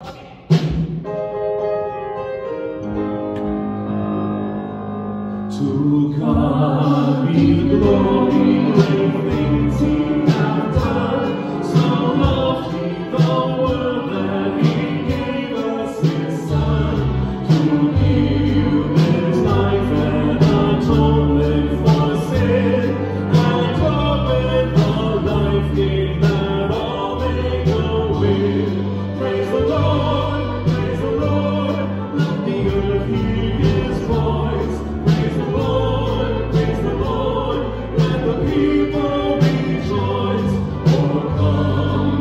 To God be glory.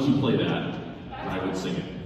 let you play that, I would sing it.